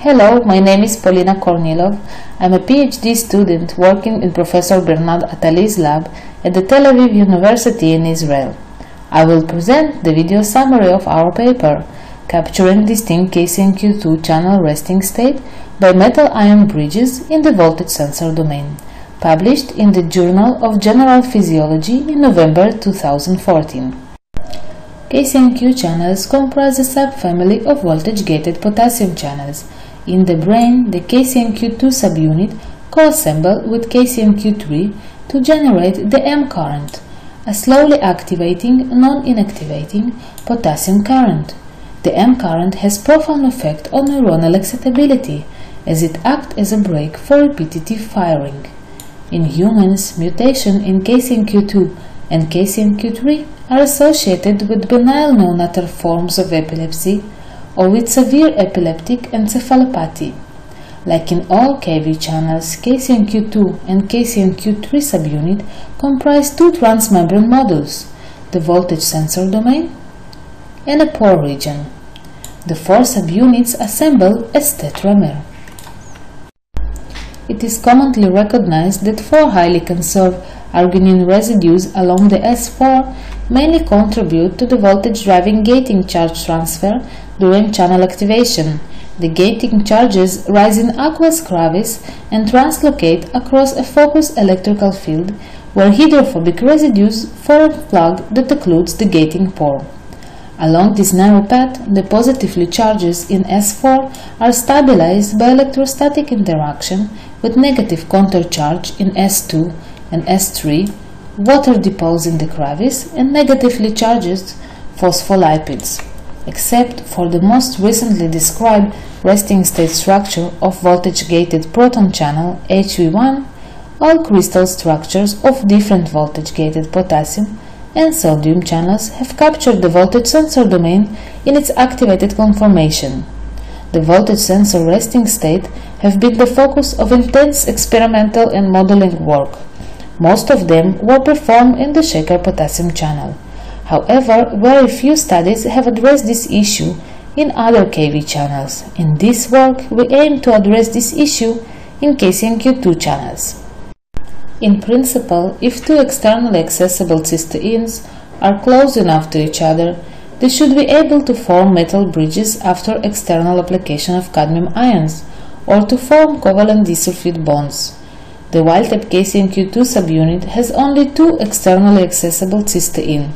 Hello, my name is Polina Kornilov. I'm a PhD student working in Professor Bernard Attali's lab at the Tel Aviv University in Israel. I will present the video summary of our paper, Capturing Distinct KCNQ2 Channel Resting State by Metal Ion Bridges in the Voltage Sensor Domain, published in the Journal of General Physiology in November 2014. KCNQ channels comprise a subfamily of voltage-gated potassium channels. In the brain, the KCNQ2 subunit co-assemble with KCNQ3 to generate the M current, a slowly activating, non-inactivating potassium current. The M current has profound effect on neuronal excitability, as it acts as a brake for repetitive firing. In humans, mutation in KCNQ2 and KCNQ3 are associated with benign neonatal forms of epilepsy or with severe epileptic encephalopathy. Like in all KV channels, KCNQ2 and KCNQ3 subunit comprise two transmembrane modules, the voltage sensor domain and a pore region. The four subunits assemble as tetramer. It is commonly recognized that four highly conserved arginine residues along the S4 mainly contribute to the voltage-driving gating charge transfer during channel activation. The gating charges rise in aqueous crevices and translocate across a focused electrical field where hydrophobic residues form a plug that occludes the gating pore. Along this narrow path, the positively charges in S4 are stabilized by electrostatic interaction with negative countercharge in S2 and S3 water deposits in the crevice and negatively charges phospholipids. Except for the most recently described resting state structure of voltage-gated proton channel HV1, all crystal structures of different voltage-gated potassium and sodium channels have captured the voltage sensor domain in its activated conformation. The voltage sensor resting state have been the focus of intense experimental and modeling work. Most of them were performed in the shaker potassium channel. However, very few studies have addressed this issue in other KV channels. In this work, we aim to address this issue in KCNQ2 channels. In principle, if two externally accessible cysteines are close enough to each other, they should be able to form metal bridges after external application of cadmium ions, or to form covalent disulfide bonds. The wild-type KCNQ2 subunit has only two externally accessible cysteine.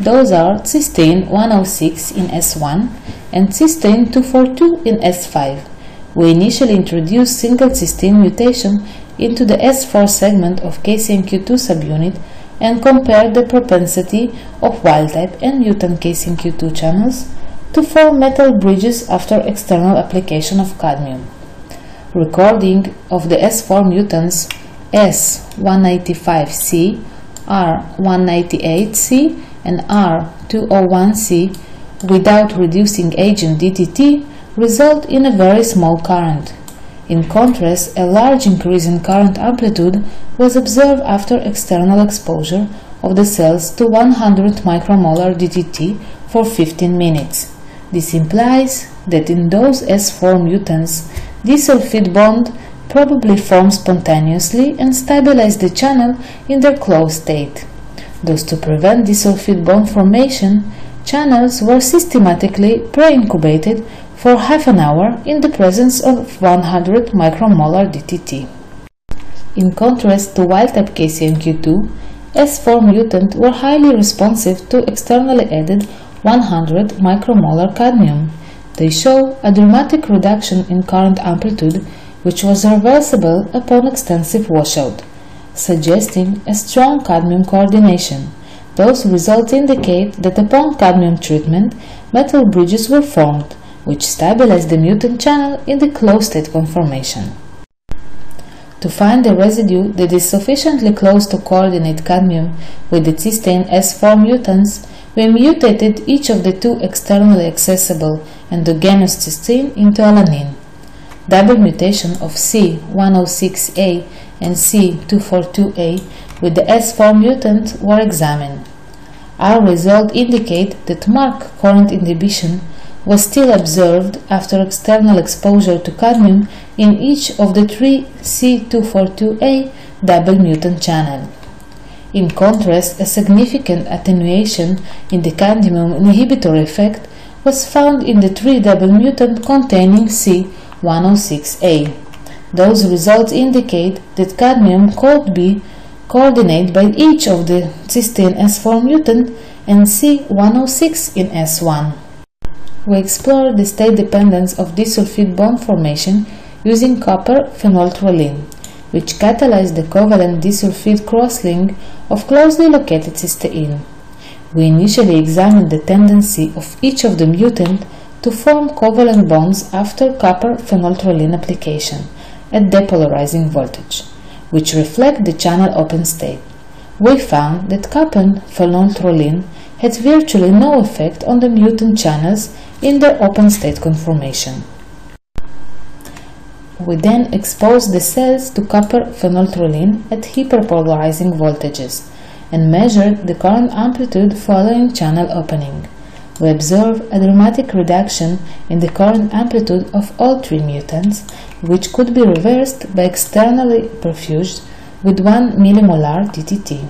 Those are cysteine 106 in S1 and cysteine 242 in S5. We initially introduced single cysteine mutation into the S4 segment of KCNQ2 subunit and compared the propensity of wild-type and mutant KCNQ2 channels to form metal bridges after external application of cadmium recording of the S4 mutants S195C, R198C, and R201C without reducing agent DTT result in a very small current. In contrast, a large increase in current amplitude was observed after external exposure of the cells to 100 micromolar DTT for 15 minutes. This implies that in those S4 mutants, disulfide bond probably form spontaneously and stabilize the channel in their closed state. Thus, to prevent disulfide bond formation, channels were systematically pre-incubated for half an hour in the presence of 100 micromolar DTT. In contrast to wild-type KCNQ2, S4 mutant were highly responsive to externally added 100 micromolar cadmium. They show a dramatic reduction in current amplitude which was reversible upon extensive washout, suggesting a strong cadmium coordination. Those results indicate that upon cadmium treatment, metal bridges were formed, which stabilized the mutant channel in the closed state conformation. To find a residue that is sufficiently close to coordinate cadmium with the cysteine S4 mutants, we mutated each of the two externally accessible endogenous cysteine into alanine. Double mutation of C106A and C242A with the S4 mutant were examined. Our results indicate that marked current inhibition was still observed after external exposure to cadmium in each of the three C242A double mutant channel. In contrast, a significant attenuation in the cadmium inhibitor effect was found in the 3 double mutant containing C106A. Those results indicate that cadmium could be coordinated by each of the cysteine S4 mutant and C106 in S1. We explored the state dependence of disulfide bond formation using copper phenanthroline, which catalyzed the covalent disulfide crosslink of closely located cysteine. We initially examined the tendency of each of the mutant to form covalent bonds after copper phenanthroline application at depolarizing voltage, which reflect the channel open state. We found that copper phenanthroline had virtually no effect on the mutant channels in their open state conformation. We then exposed the cells to copper phenanthroline at hyperpolarizing voltages and measured the current amplitude following channel opening. We observe a dramatic reduction in the current amplitude of all three mutants, which could be reversed by externally perfused with 1 millimolar DTT.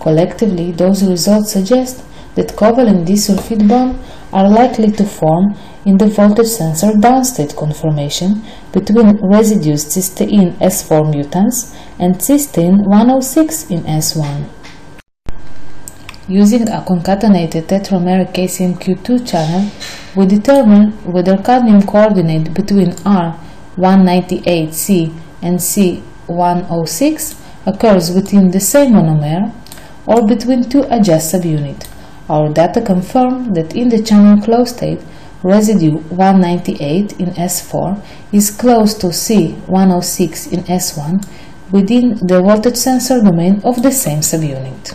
Collectively, those results suggest that covalent disulfide bonds are likely to form in the voltage sensor downstate conformation between residues cysteine S4 mutants and cysteine 106 in S1. Using a concatenated tetrameric KCNQ2 channel, we determine whether cadmium coordinate between R198C and C106 occurs within the same monomer or between two adjacent subunits. Our data confirm that in the channel closed state, residue 198 in S4 is close to C106 in S1 within the voltage sensor domain of the same subunit.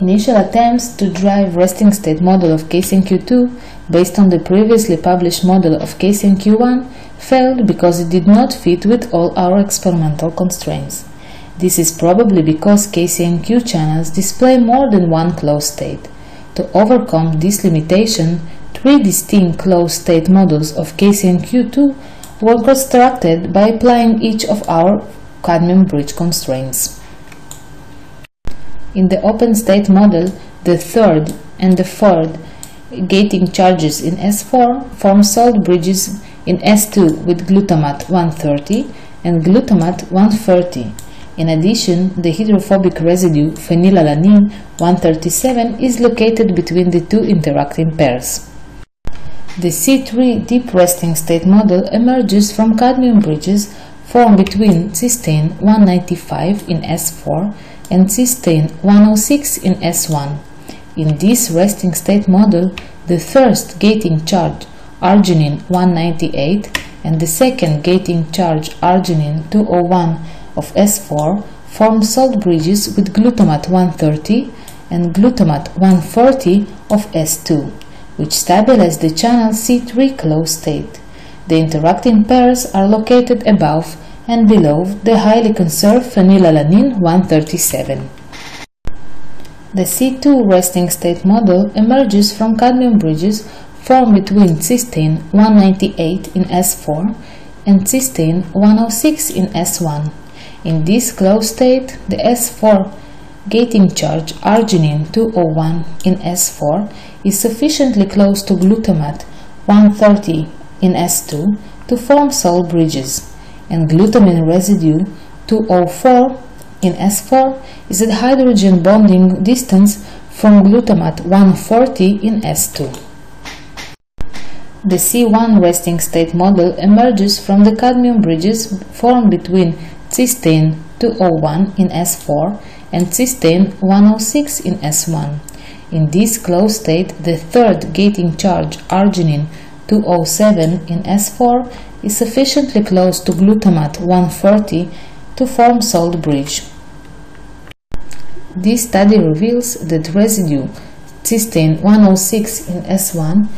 Initial attempts to drive resting state model of KCNQ2 based on the previously published model of KCNQ1 failed because it did not fit with all our experimental constraints. This is probably because KCNQ channels display more than one closed state. To overcome this limitation, three distinct closed state models of KCNQ2 were constructed by applying each of our cadmium bridge constraints. In the open state model, the third and the fourth gating charges in S4 form salt bridges in S2 with glutamate 130 and glutamate 130. In addition, the hydrophobic residue phenylalanine 137 is located between the two interacting pairs. The C3 deep resting state model emerges from cadmium bridges formed between cysteine 195 in S4 and cysteine 106 in S1. In this resting state model, the first gating charge, arginine 198, and the second gating charge, arginine 201 of S4, form salt bridges with glutamate 130 and glutamate 140 of S2, which stabilize the channel C3 closed state. The interacting pairs are located above and below the highly conserved phenylalanine 137. The C2 resting state model emerges from cadmium bridges formed between cysteine 198 in S4 and cysteine 106 in S1. In this closed state, the S4 gating charge arginine 201 in S4 is sufficiently close to glutamate 130 in S2 to form salt bridges and glutamine residue 204 in S4 is at hydrogen bonding distance from glutamate 140 in S2. The C1 resting state model emerges from the cadmium bridges formed between cysteine 201 in S4 and cysteine 106 in S1. In this closed state, the third gating charge, arginine 207 in S4, is sufficiently close to glutamate 140 to form salt bridge. This study reveals that residue cysteine 106 in S1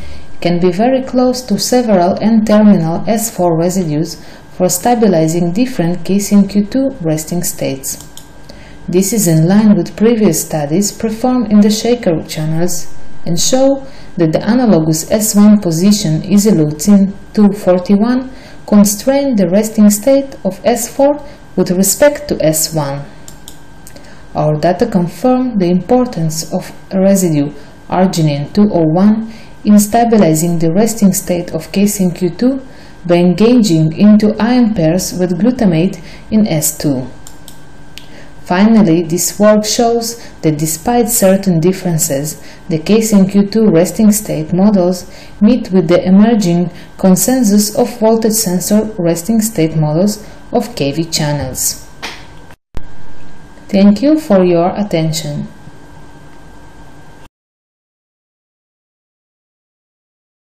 can be very close to several N-terminal S4 residues for stabilizing different KCNQ2 resting states. This is in line with previous studies performed in the Shaker channels and show that the analogous S1 position isoleucine 241 constrain the resting state of S4 with respect to S1. Our data confirm the importance of residue arginine 201 in stabilizing the resting state of KCNQ2 by engaging into ion pairs with glutamate in S2. Finally, this work shows that despite certain differences, the KCNQ2 resting state models meet with the emerging consensus of voltage sensor resting state models of KV channels. Thank you for your attention.